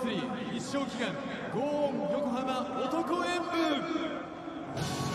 祭り一生期願ゴーン横浜男演舞。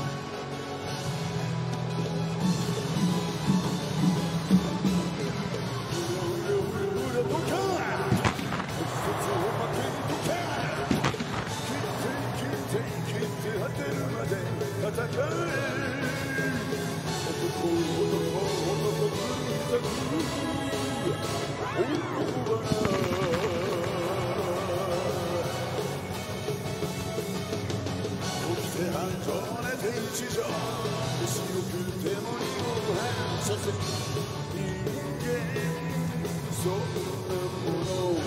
人間そんなものを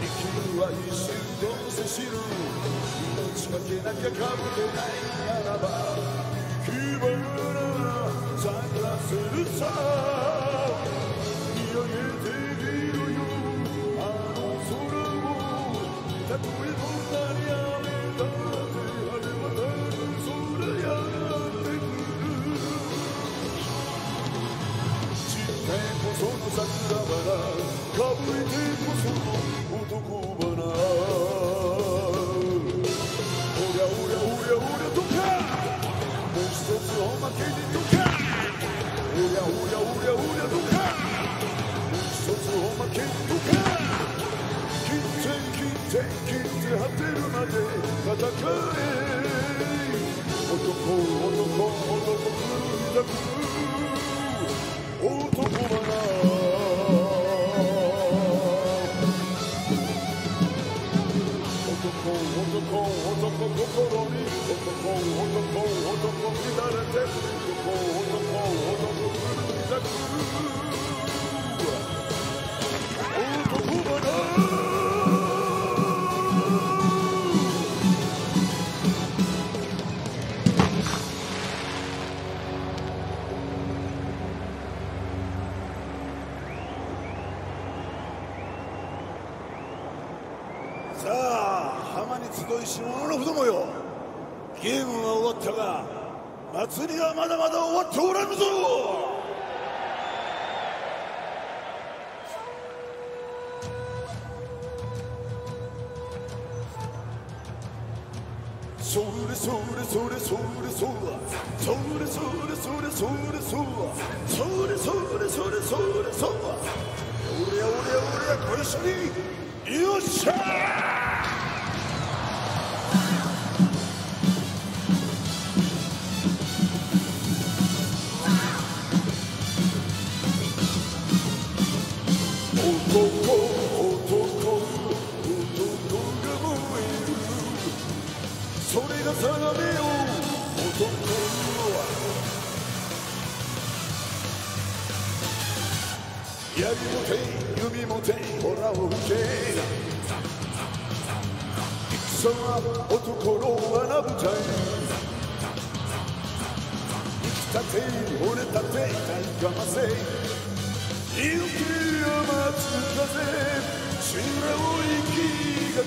生きるは一瞬どうせ死ぬ命かけなきゃかぶれないならば希望なら探せるさ。さあ浜に集いし者どもよゲームは終わったが祭りはまだまだ終わっておらぬぞ!それれそれれそれれそれれそれそれれそれれそれれそれれそれそれれそれれそれれそれれそれそれそれそれそれそれれそれそれそれそれも手指も手ほらを受け戦は男の穴舞台生きたて惚れたて体かませ雪を待つ風修羅を生きがけ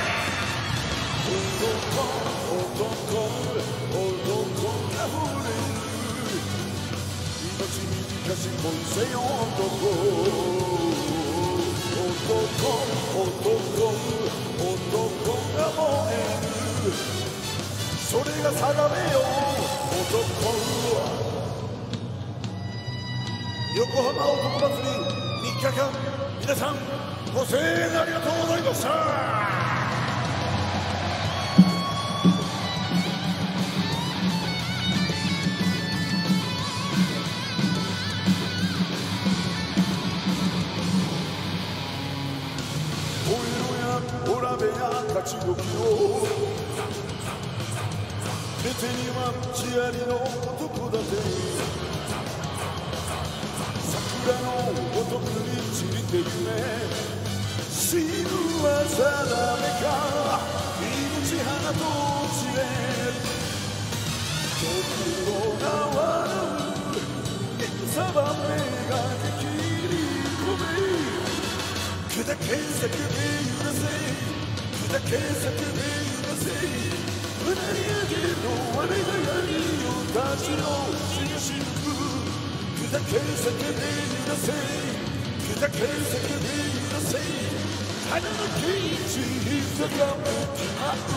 男男男男が燃えるそれが定めよ男は横浜を男祭に3日間皆さんご声援ありがとうございましたたちの気を目手には地ありの男だぜ桜のごとくに散りて夢死ぬは定めか命花と知れ時を変わるサバメが切り込め砕け叫び揺せ砕け叫べ許せうなり上げの我が闇をたちのしるく砕け叫べ許せ砕け叫べ許せ花のケージに定めてある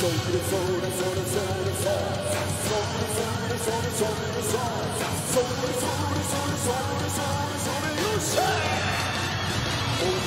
それそれそれそれそれそれそれそれそれそれそれそれそれそれそれそれよっしゃ男男男が濡れる色合いの色散る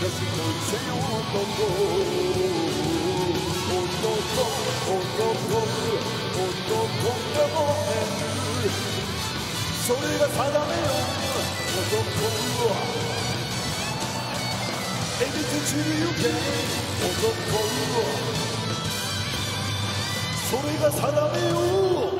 それが定めよ男エビと散りゆけ男それが定めよ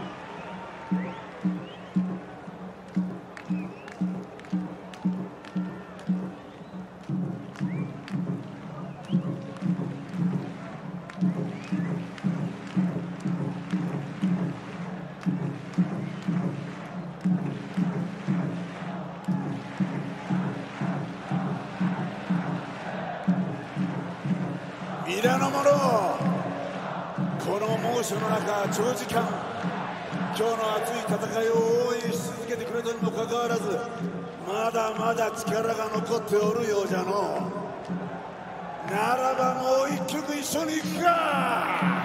皆の者この猛暑の中長時間今日の熱い戦いを応援し続けてくれたにもかかわらずまだまだ力が残っておるようじゃの。ならばもう一曲一緒に行くか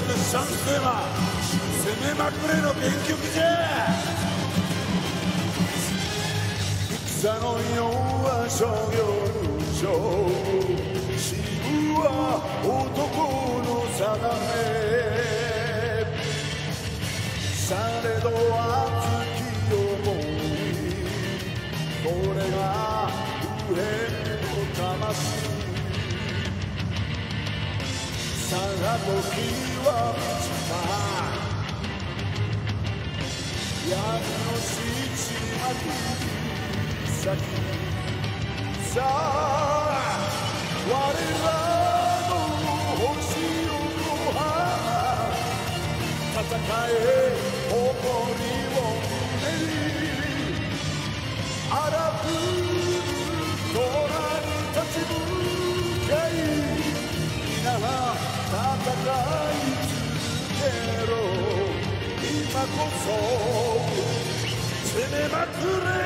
ベイスターズシャンステーマ攻めまくれの原曲じゃ戦の世は商業の勝死ぬは男の定めされど熱き思いこれが普遍の魂さあ時は満ちた闇の七幕先さあ我らの星を花戦え誇り今めまくれ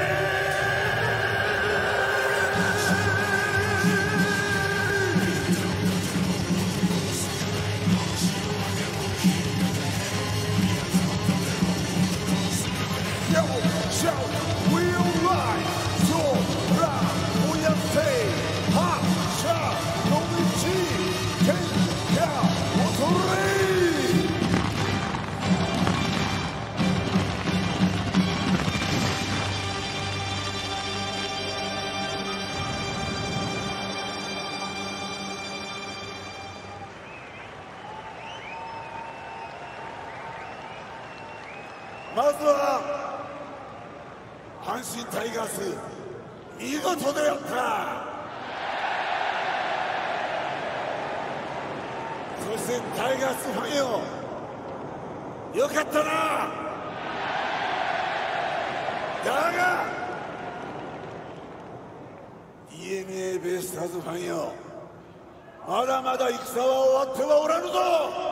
Yeah. まずは阪神タイガース見事でやった。そしてタイガースファンよ。よかったな。だが d n a ベイスターズファンよ。まだまだ戦は終わってはおらぬぞ。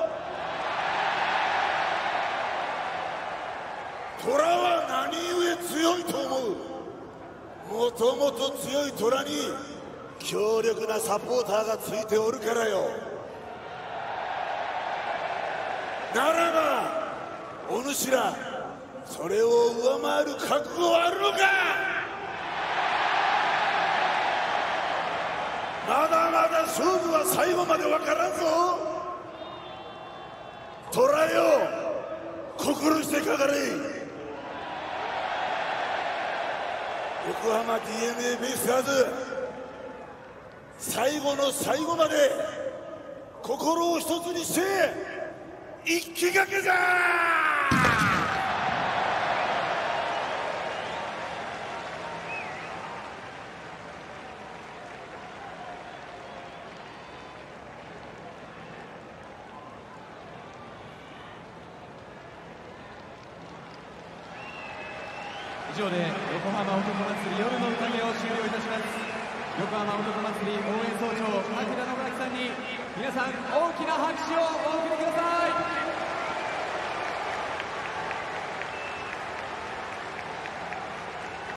虎は何故強いと思う？もともと強い虎に強力なサポーターがついておるからよ。ならばお主らそれを上回る覚悟はあるのか？まだまだ勝負は最後まで分からんぞ。虎よ心してかかれ。横浜 d n a ベイスターズ最後の最後まで心を一つにして一気がけじゃ場で横浜男祭り夜の宴を終了いたします。横浜男祭り応援総長牧田信明さんに皆さん大きな拍手をお送りください。